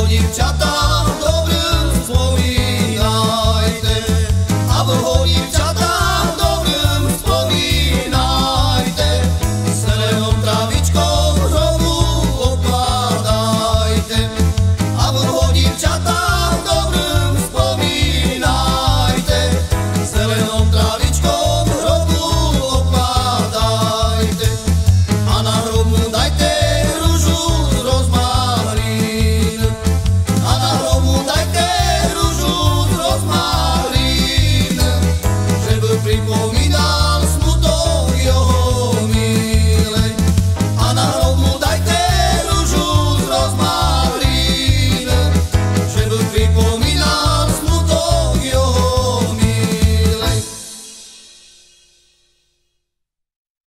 You talk.